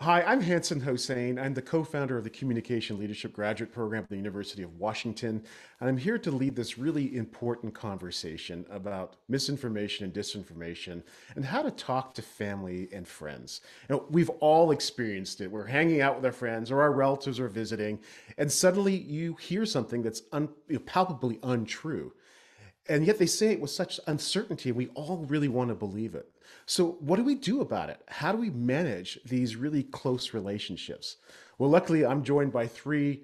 Hi, I'm Hanson Hosein. I'm the co-founder of the Communication Leadership Graduate Program at the University of Washington, and I'm here to lead this really important conversation about misinformation and disinformation and how to talk to family and friends. You know, we've all experienced it. We're hanging out with our friends or our relatives are visiting, and suddenly you hear something that's un, palpably untrue. And yet they say it with such uncertainty, and we all really want to believe it. So, what do we do about it? How do we manage these really close relationships? Well, luckily, I'm joined by three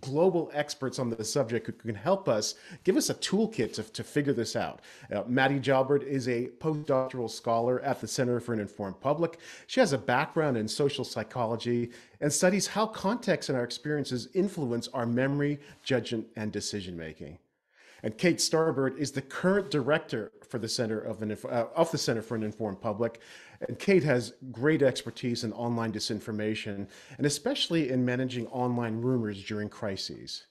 global experts on the subject who can help us give us a toolkit to, to figure this out. Uh, Maddy Jalbert is a postdoctoral scholar at the Center for an Informed Public. She has a background in social psychology and studies how context and our experiences influence our memory, judgment, and decision making. And Kate Starbird is the current director for the Center of, an, uh, of the Center for an Informed Public. And Kate has great expertise in online disinformation, and especially in managing online rumors during crises.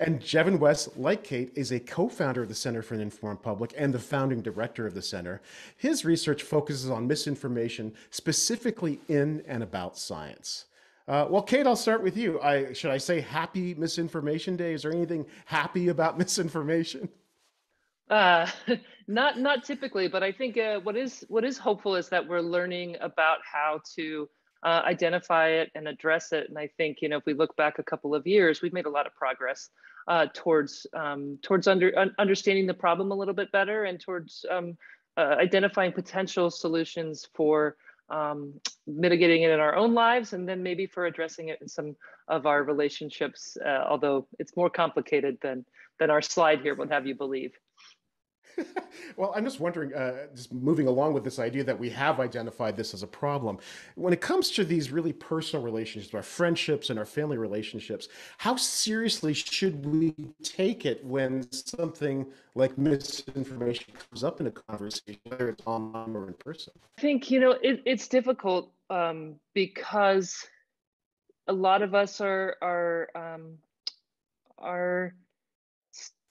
And Jevin West, like Kate, is a co-founder of the Center for an Informed Public and the founding director of the center. His research focuses on misinformation specifically in and about science. Uh, well, Kate, I'll start with you. I should I say Happy Misinformation Day? Is there anything happy about misinformation? Uh, not not typically, but I think uh, what is what is hopeful is that we're learning about how to uh, identify it and address it. And I think you know if we look back a couple of years, we've made a lot of progress uh, towards um, towards under un understanding the problem a little bit better and towards um, uh, identifying potential solutions for um, mitigating it in our own lives and then maybe for addressing it in some of our relationships, uh, although it's more complicated than, than our slide here would have you believe. well, I'm just wondering, uh, just moving along with this idea that we have identified this as a problem. When it comes to these really personal relationships, our friendships and our family relationships, how seriously should we take it when something like misinformation comes up in a conversation, whether it's online or in person? I think, you know, it, it's difficult um, because a lot of us are, are, um, are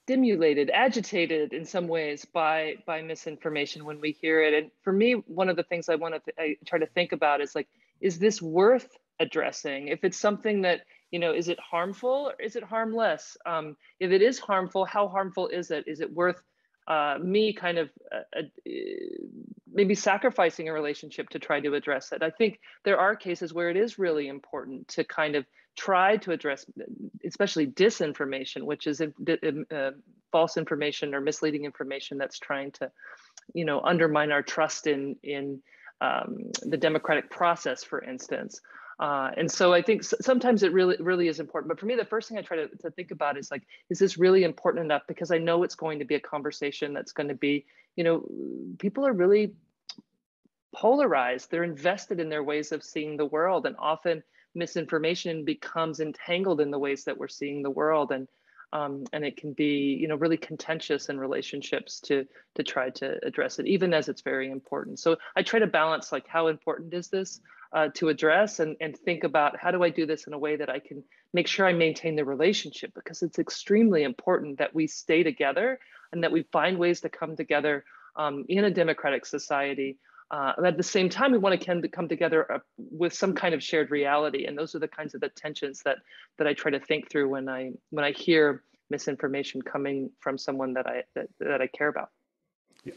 stimulated, agitated in some ways by by misinformation when we hear it. And for me, one of the things I want to I try to think about is like, is this worth addressing? If it's something that you know, is it harmful or is it harmless? Um, if it is harmful, how harmful is it? Is it worth uh, me kind of uh, uh, maybe sacrificing a relationship to try to address it? I think there are cases where it is really important to kind of tried to address, especially disinformation, which is uh, false information or misleading information that's trying to, you know, undermine our trust in in um, the democratic process, for instance. Uh, and so I think sometimes it really, really is important. But for me, the first thing I try to, to think about is like, is this really important enough? Because I know it's going to be a conversation that's going to be, you know, people are really polarized. They're invested in their ways of seeing the world, and often misinformation becomes entangled in the ways that we're seeing the world. And um, and it can be you know really contentious in relationships to to try to address it even as it's very important. So i try to balance like how important is this uh, to address and, and think about how do i do this in a way that i can make sure i maintain the relationship? Because it's extremely important that we stay together and that we find ways to come together um, in a democratic society uh, at the same time, we want to come together uh, with some kind of shared reality, and those are the kinds of the tensions that that I try to think through when I when I hear misinformation coming from someone that I that, that I care about.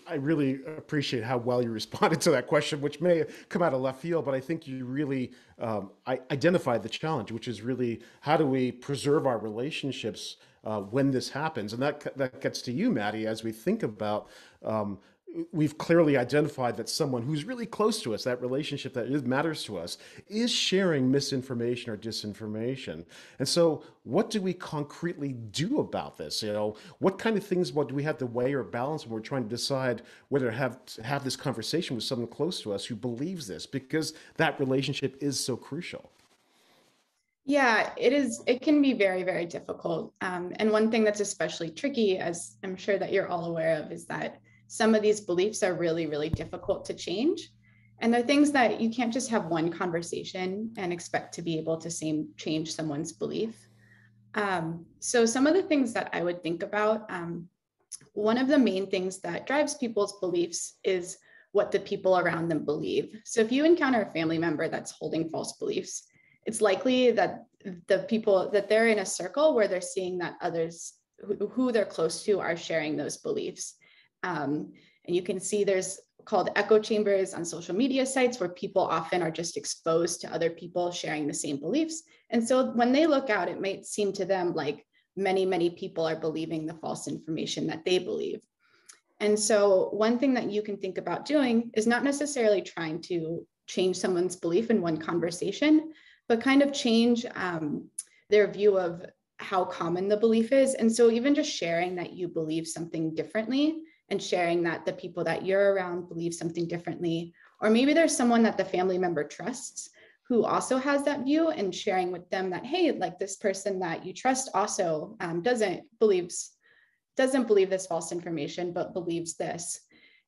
I really appreciate how well you responded to that question, which may come out of left field, but I think you really um, the challenge, which is really how do we preserve our relationships uh, when this happens, and that that gets to you, Maddy, as we think about um, we've clearly identified that someone who's really close to us, that relationship that matters to us, is sharing misinformation or disinformation. And so, what do we concretely do about this? You know, what kind of things what do we have to weigh or balance when we're trying to decide whether to have to have this conversation with someone close to us who believes this, because that relationship is so crucial. Yeah, it is. It can be very, very difficult. Um, and one thing that's especially tricky, as I'm sure that you're all aware of, is that some of these beliefs are really, really difficult to change. And they're things that you can't just have one conversation and expect to be able to same change someone's belief. Um, so some of the things that I would think about, um, one of the main things that drives people's beliefs is what the people around them believe. So if you encounter a family member that's holding false beliefs, it's likely that the people that they're in a circle where they're seeing that others who, who they're close to are sharing those beliefs. Um, and you can see there's called echo chambers on social media sites where people often are just exposed to other people sharing the same beliefs. And so when they look out, it might seem to them like many, many people are believing the false information that they believe. And so one thing that you can think about doing is not necessarily trying to change someone's belief in one conversation, but kind of change um, their view of how common the belief is. And so even just sharing that you believe something differently and sharing that the people that you're around believe something differently. Or maybe there's someone that the family member trusts who also has that view and sharing with them that, hey, like this person that you trust also um, doesn't believes doesn't believe this false information, but believes this.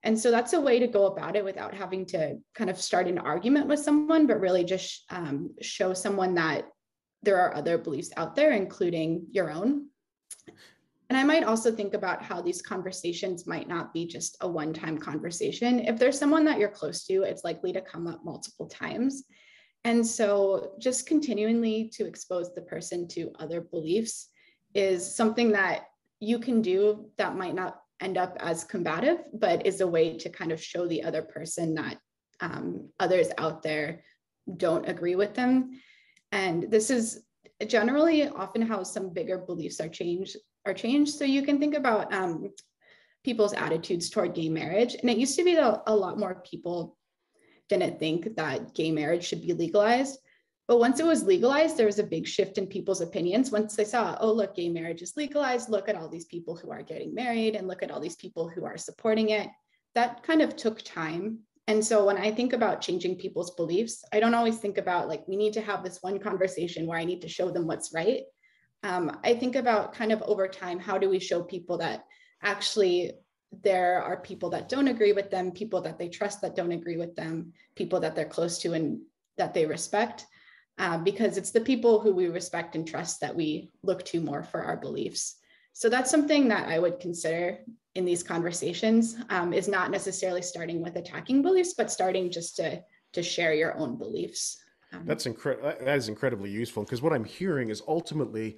And so that's a way to go about it without having to kind of start an argument with someone, but really just um, show someone that there are other beliefs out there, including your own. And I might also think about how these conversations might not be just a one time conversation. If there's someone that you're close to, it's likely to come up multiple times. And so just continually to expose the person to other beliefs is something that you can do that might not end up as combative, but is a way to kind of show the other person that um, others out there don't agree with them. And this is generally often how some bigger beliefs are changed are changed. So you can think about um, people's attitudes toward gay marriage. And it used to be that a lot more people didn't think that gay marriage should be legalized. But once it was legalized, there was a big shift in people's opinions. Once they saw, oh, look, gay marriage is legalized, look at all these people who are getting married and look at all these people who are supporting it. That kind of took time. And so when I think about changing people's beliefs, I don't always think about like, we need to have this one conversation where I need to show them what's right um, I think about kind of over time, how do we show people that actually there are people that don't agree with them, people that they trust that don't agree with them, people that they're close to and that they respect, uh, because it's the people who we respect and trust that we look to more for our beliefs. So that's something that I would consider in these conversations um, is not necessarily starting with attacking beliefs, but starting just to, to share your own beliefs. Um, That's incredible. That is incredibly useful because what I'm hearing is ultimately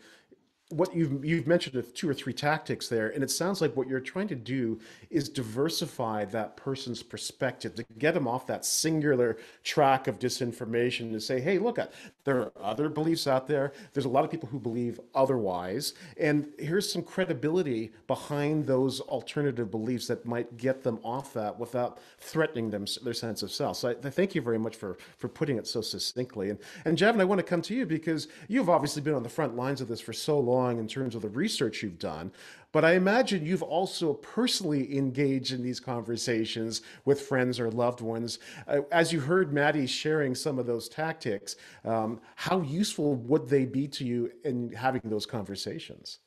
what you've you've mentioned two or three tactics there, and it sounds like what you're trying to do is diversify that person's perspective to get them off that singular track of disinformation to say, hey, look, at there are other beliefs out there. There's a lot of people who believe otherwise, and here's some credibility behind those alternative beliefs that might get them off that without threatening them their sense of self. So I, I thank you very much for for putting it so succinctly. And and Jevin, I want to come to you because you've obviously been on the front lines of this for so long along in terms of the research you've done. But I imagine you've also personally engaged in these conversations with friends or loved ones. Uh, as you heard Maddy sharing some of those tactics, um, how useful would they be to you in having those conversations?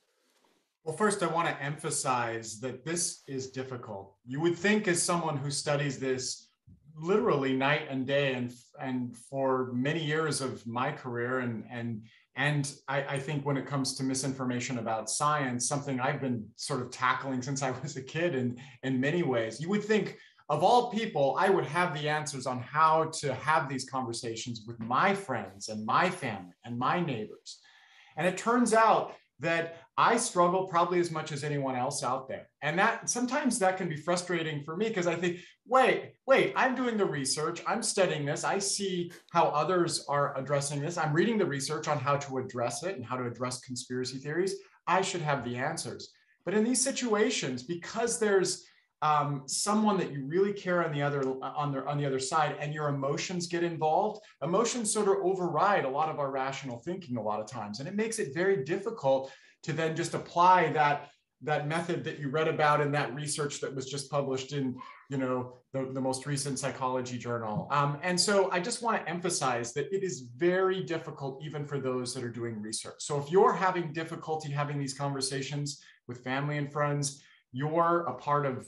Well, first, I want to emphasize that this is difficult. You would think, as someone who studies this literally night and day, and and for many years of my career, and and and I, I, think when it comes to misinformation about science, something I've been sort of tackling since I was a kid in, in many ways, you would think of all people, I would have the answers on how to have these conversations with my friends and my family and my neighbors. And it turns out that I struggle probably as much as anyone else out there. And that sometimes that can be frustrating for me because I think, wait, wait, I'm doing the research, I'm studying this, I see how others are addressing this, I'm reading the research on how to address it and how to address conspiracy theories. I should have the answers. But in these situations, because there's um, someone that you really care on the other on the on the other side, and your emotions get involved. Emotions sort of override a lot of our rational thinking a lot of times, and it makes it very difficult to then just apply that that method that you read about in that research that was just published in you know the, the most recent psychology journal. Um, and so i just want to emphasize that it is very difficult even for those that are doing research. So if you're having difficulty having these conversations with family and friends you're a part of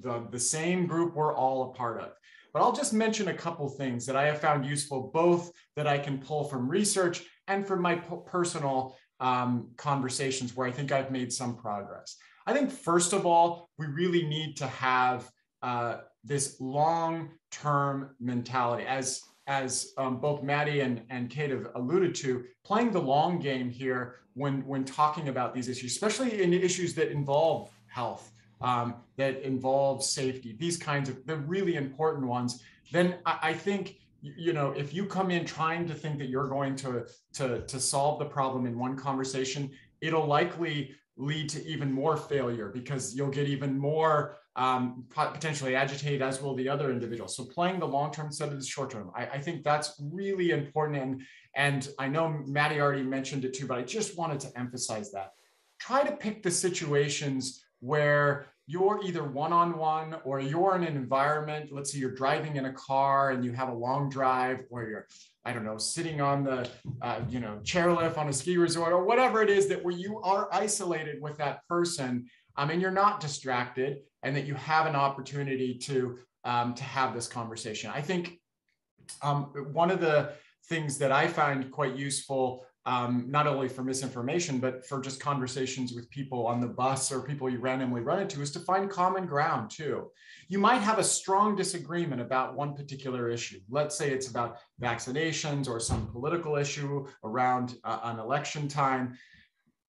the, the same group we're all a part of. But i'll just mention a couple things that i have found useful both that i can pull from research and from my personal um, conversations where I think I've made some progress. I think, first of all, we really need to have uh, this long-term mentality. As as um, both Maddy and, and Kate have alluded to, playing the long game here when, when talking about these issues, especially in issues that involve health, um, that involve safety, these kinds of the really important ones, then I, I think you know if you come in trying to think that you're going to to to solve the problem in one conversation it'll likely lead to even more failure because you'll get even more um, potentially agitated as will the other individuals so playing the long term instead of the short term I, I, think that's really important. And and i know maddie already mentioned it too but i just wanted to emphasize that. Try to pick the situations where you're either one-on-one or you're in an environment let's say you're driving in a car and you have a long drive or you're i don't know sitting on the uh, you know chairlift on a ski resort or whatever it is that where you are isolated with that person um, and you're not distracted and that you have an opportunity to um, to have this conversation. I think um, one of the things that i find quite useful um, not only for misinformation, but for just conversations with people on the bus or people you randomly run into, is to find common ground too. You might have a strong disagreement about one particular issue. Let's say it's about vaccinations or some political issue around uh, an election time.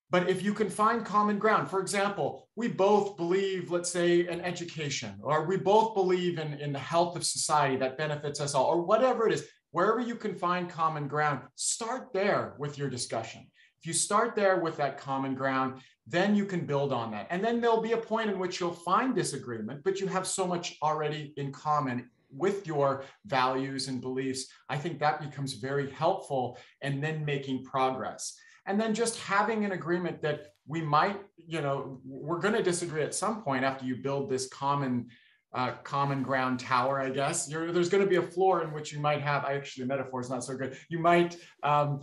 But if you can find common ground, for example, we both believe, let's say, in education, or we both believe in, in the health of society that benefits us all, or whatever it is, wherever you can find common ground, start there with your discussion. If you start there with that common ground, then you can build on that. And then there'll be a point in which you'll find disagreement, but you have so much already in common with your values and beliefs. I think that becomes very helpful and then making progress. And then just having an agreement that we might, you know, we're going to disagree at some point after you build this common uh, common ground tower, I guess. You're, there's going to be a floor in which you might have. I actually, the metaphor is not so good. You might. Um,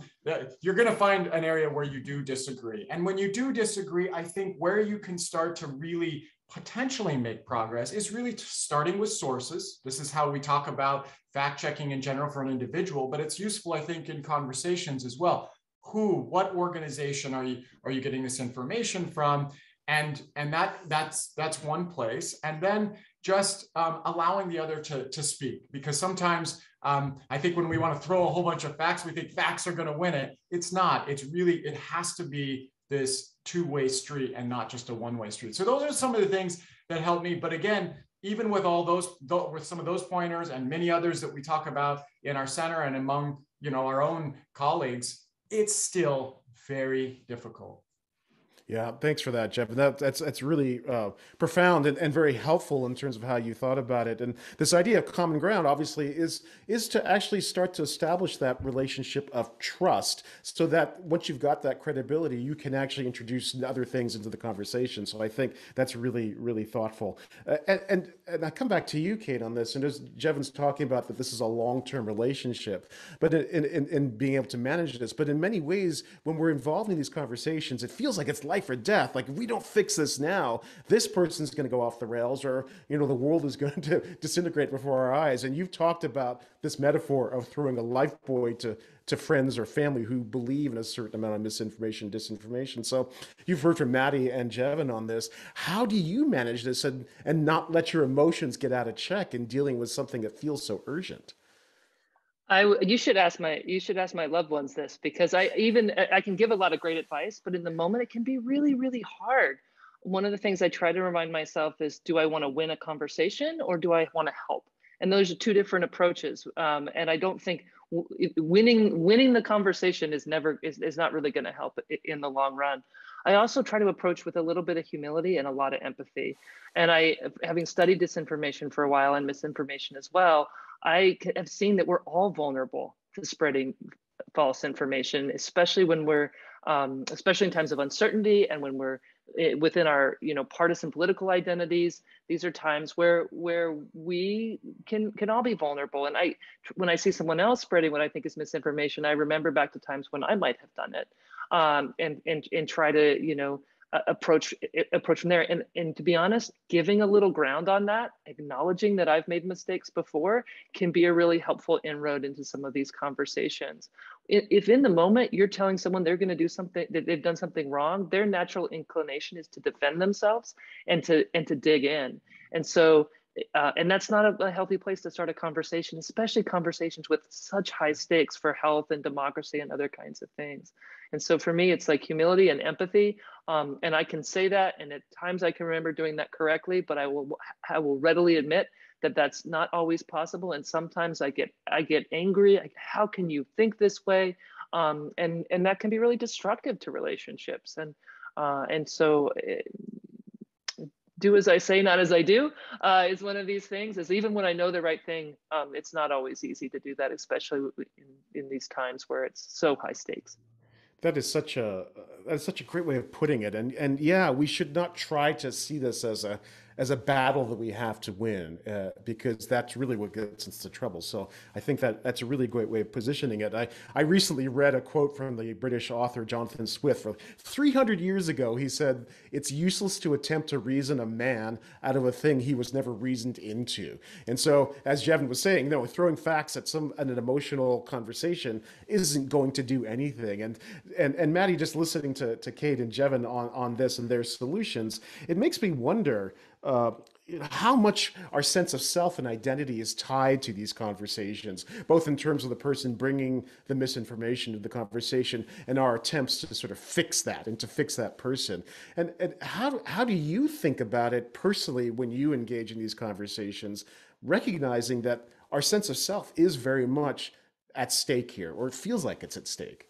you're going to find an area where you do disagree, and when you do disagree, I think where you can start to really potentially make progress is really starting with sources. This is how we talk about fact checking in general for an individual, but it's useful, I think, in conversations as well. Who, what organization are you are you getting this information from? And and that that's that's one place. And then just um, allowing the other to, to speak. Because sometimes um, I think when we want to throw a whole bunch of facts, we think facts are going to win it. It's not. It's really, it has to be this two way street and not just a one way street. So those are some of the things that help me. But again, even with all those, with some of those pointers and many others that we talk about in our center and among you know our own colleagues, it's still very difficult. Yeah, thanks for that, Jeff. And that, that's that's really uh, profound and, and very helpful in terms of how you thought about it. And this idea of common ground, obviously, is is to actually start to establish that relationship of trust, so that once you've got that credibility, you can actually introduce other things into the conversation. So I think that's really really thoughtful. Uh, and, and and I come back to you, Kate, on this. And as Jevin's talking about that, this is a long term relationship, but in, in in being able to manage this. But in many ways, when we're involved in these conversations, it feels like it's life or death. Like if we don't fix this now, this person's going to go off the rails, or you know, the world is going to disintegrate before our eyes. And you've talked about this metaphor of throwing a life buoy to to friends or family who believe in a certain amount of misinformation, disinformation. So you've heard from Maddy and Jevin on this. How do you manage this and and not let your emotions get out of check in dealing with something that feels so urgent? I you should ask my you should ask my loved ones this because I even I can give a lot of great advice, but in the moment it can be really really hard. One of the things I try to remind myself is, do I want to win a conversation or do I want to help? And those are two different approaches. Um, and I don't think winning winning the conversation is never is, is not really going to help in the long run. I also try to approach with a little bit of humility and a lot of empathy. And I, having studied disinformation for a while and misinformation as well, I have seen that we're all vulnerable to spreading false information, especially when we're, um, especially in times of uncertainty and when we're eh, within our, you know, partisan political identities. These are times where where we can can all be vulnerable. And I, when I see someone else spreading what I think is misinformation, I remember back to times when I might have done it, um, and and and try to, you know, approach approach from there. And and to be honest giving a little ground on that acknowledging that i've made mistakes before can be a really helpful inroad into some of these conversations. If in the moment you're telling someone they're going to do something that they've done something wrong their natural inclination is to defend themselves and to and to dig in. And so uh, and that's not a, a, healthy place to start a conversation, especially conversations with such high stakes for health and democracy and other kinds of things. And so for me, it's like humility and empathy. Um, and I can say that, and at times I can remember doing that correctly, but I will I will readily admit that that's not always possible. And sometimes I get I get angry. Like, how can you think this way? Um, and and that can be really destructive to relationships. And uh, and so. It, do as I say, not as I do, uh, is one of these things. Is even when I know the right thing, um, it's not always easy to do that, especially in, in these times where it's so high stakes. That is such a that's such a great way of putting it, and and yeah, we should not try to see this as a as a battle that we have to win uh, because that's really what gets us into trouble. So I think that that's a really great way of positioning it. I, I recently read a quote from the British author Jonathan Swift. From 300 years ago, he said, It's useless to attempt to reason a man out of a thing he was never reasoned into. And so, as Jevin was saying, you know, throwing facts at some at an emotional conversation isn't going to do anything. And and and Maddy, just listening to, to Kate and Jevin on, on this and their solutions, it makes me wonder uh, how much our sense of self and identity is tied to these conversations, both in terms of the person bringing the misinformation to the conversation and our attempts to sort of fix that and to fix that person. And, and how, how do you think about it personally when you engage in these conversations, recognizing that our sense of self is very much at stake here, or it feels like it's at stake?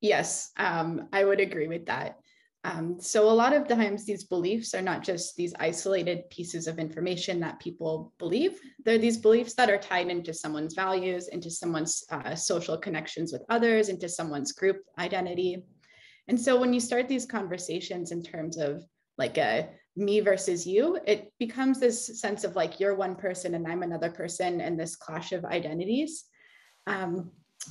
Yes, um, I would agree with that. Um, so a lot of times these beliefs are not just these isolated pieces of information that people believe. They're these beliefs that are tied into someone's values, into someone's uh, social connections with others, into someone's group identity. And so when you start these conversations in terms of like a me versus you, it becomes this sense of like you're one person and I'm another person and this clash of identities. Um,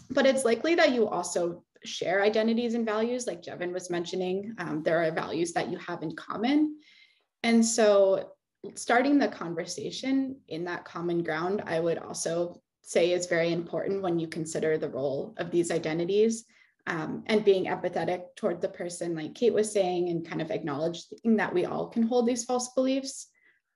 but it's likely that you also share identities and values, like Jevin was mentioning. Um, there are values that you have in common. And so, starting the conversation in that common ground, I would also say is very important when you consider the role of these identities um, and being empathetic toward the person, like Kate was saying, and kind of acknowledging that we all can hold these false beliefs.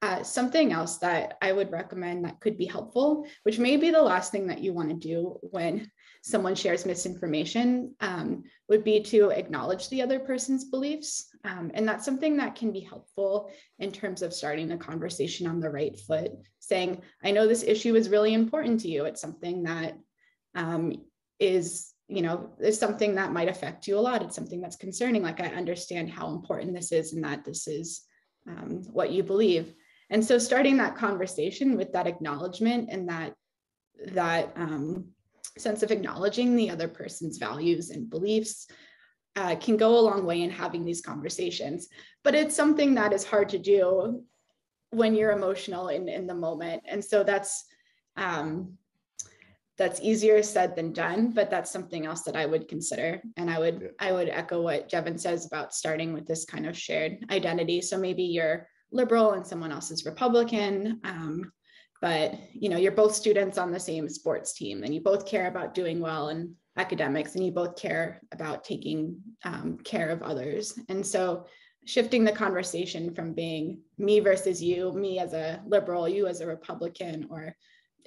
Uh, something else that I would recommend that could be helpful, which may be the last thing that you want to do when someone shares misinformation, um, would be to acknowledge the other person's beliefs. Um, and that's something that can be helpful in terms of starting the conversation on the right foot, saying, I know this issue is really important to you. It's something that um, is you know, is something that might affect you a lot. It's something that's concerning. Like I understand how important this is and that this is um, what you believe. And so starting that conversation with that acknowledgement and that that um, sense of acknowledging the other person's values and beliefs uh, can go a long way in having these conversations. But it's something that is hard to do when you're emotional in, in the moment. And so that's um, that's easier said than done, but that's something else that I would consider. And I would yeah. I would echo what Jevin says about starting with this kind of shared identity. So maybe you're liberal and someone else is Republican. Um, but you know you're both students on the same sports team and you both care about doing well in academics and you both care about taking um, care of others. And so shifting the conversation from being me versus you me as a liberal you as a republican or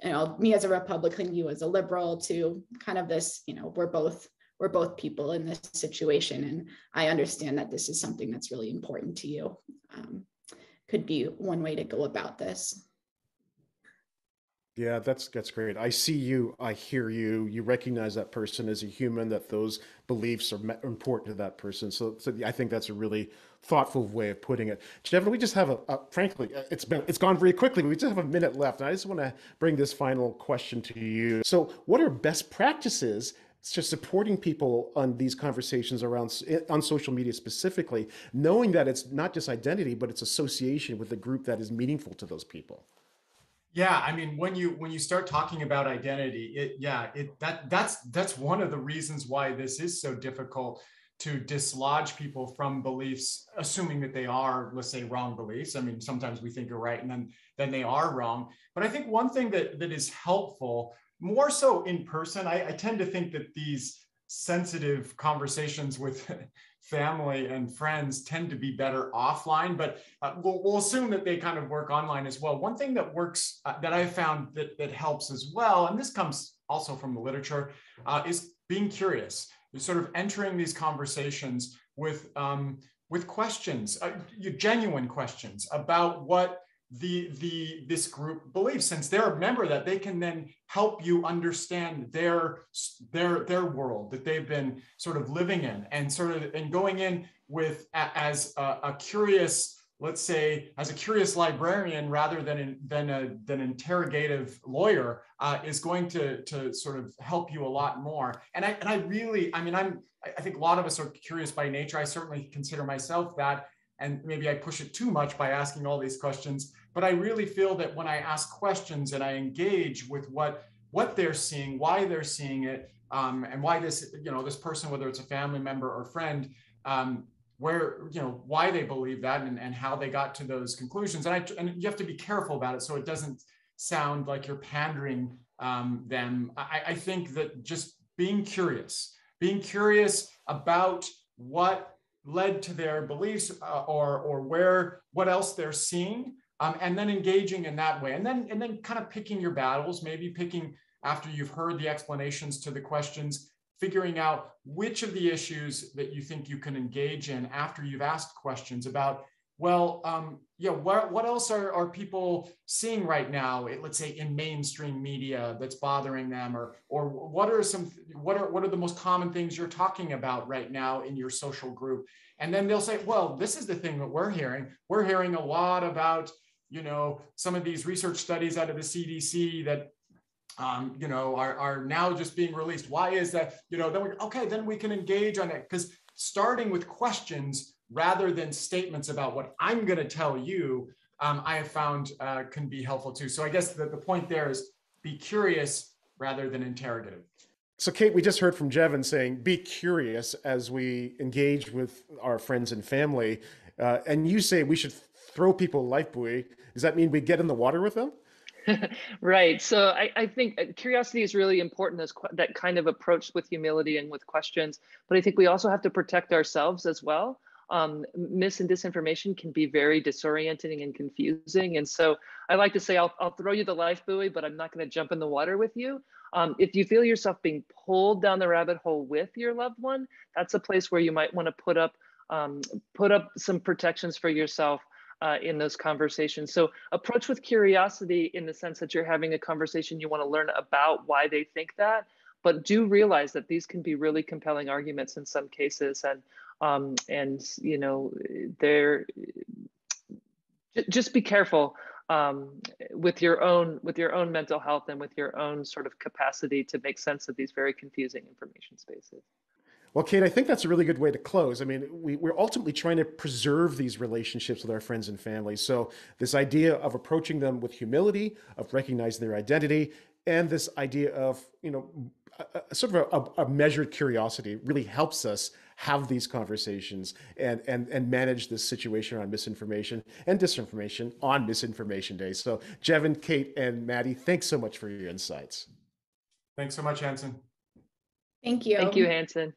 you know me as a republican you as a liberal to kind of this you know we're both we're both people in this situation. And i understand that this is something that's really important to you. Um, could be one way to go about this yeah, that's that's great. I see you. I hear you. You recognize that person as a human. That those beliefs are important to that person. So, so I think that's a really thoughtful way of putting it. Jevin, we just have a, a, frankly, uh, it's been it's gone very quickly. We just have a minute left, and I just want to bring this final question to you. So, what are best practices? just supporting people on these conversations around on social media specifically, knowing that it's not just identity, but it's association with a group that is meaningful to those people. Yeah, I mean, when you when you start talking about identity, it yeah, it that that's that's one of the reasons why this is so difficult to dislodge people from beliefs, assuming that they are, let's say, wrong beliefs. I mean, sometimes we think are right and then then they are wrong. But I think one thing that that is helpful, more so in person, I, I tend to think that these sensitive conversations with family and friends tend to be better offline, but uh, we'll, we'll, assume that they kind of work online as well. One thing that works uh, that I found that, that helps as well, and this comes also from the literature, uh, is being curious. Sort of entering these conversations with um, with questions, uh, genuine questions about what the the this group believes since they're a member that they can then help you understand their their their world that they've been sort of living in and sort of and going in with as a, a curious let's say as a curious librarian rather than in, than a than interrogative lawyer uh, is going to to sort of help you a lot more. And i and i really i mean i'm i think a lot of us are curious by nature. I certainly consider myself that and maybe i push it too much by asking all these questions but I really feel that when I ask questions and I engage with what what they're seeing, why they're seeing it, um, and why this you know this person, whether it's a family member or friend, um, where you know why they believe that and, and how they got to those conclusions. And I and you have to be careful about it so it doesn't sound like you're pandering um, them. I, I think that just being curious, being curious about what led to their beliefs uh, or or where what else they're seeing um, and then engaging in that way and then and then kind of picking your battles maybe picking after you've heard the explanations to the questions figuring out which of the issues that you think you can engage in after you've asked questions about well um, yeah what, what else are, are people seeing right now let's say in mainstream media that's bothering them or or what are some what are what are the most common things you're talking about right now in your social group and then they'll say well this is the thing that we're hearing we're hearing a lot about you know, some of these research studies out of the CDC that um, you know, are, are now just being released. Why is that? You know, then we okay, then we can engage on it because starting with questions rather than statements about what I'm going to tell you, um, I have found uh, can be helpful too. So I guess the, the point there is be curious rather than interrogative. So, Kate, we just heard from Jevin saying, be curious as we engage with our friends and family. Uh, and you say we should throw people life buoy. Does that mean we get in the water with them? right. So I, I, think uh, curiosity is really important as that kind of approach with humility and with questions. But I think we also have to protect ourselves as well. Um, mis and disinformation can be very disorienting and confusing. And so I like to say, I'll, I'll throw you the life buoy, but I'm not going to jump in the water with you. Um, if you feel yourself being pulled down the rabbit hole with your loved one, that's a place where you might want to put up um, put up some protections for yourself uh, in those conversations. So approach with curiosity in the sense that you're having a conversation, you want to learn about why they think that, but do realize that these can be really compelling arguments in some cases. And, um, and you know, they're, just be careful um, with your own with your own mental health and with your own sort of capacity to make sense of these very confusing information spaces. Well, Kate, I think that's a really good way to close. I mean, we, we're ultimately trying to preserve these relationships with our friends and family. So, this idea of approaching them with humility, of recognizing their identity, and this idea of, you know, a, a sort of a, a, measured curiosity really helps us have these conversations and, and, and manage this situation around misinformation and disinformation on Misinformation Day. So, Jevin, Kate, and Maddy, thanks so much for your insights. Thanks so much, Hanson. Thank you. Thank you, Hanson.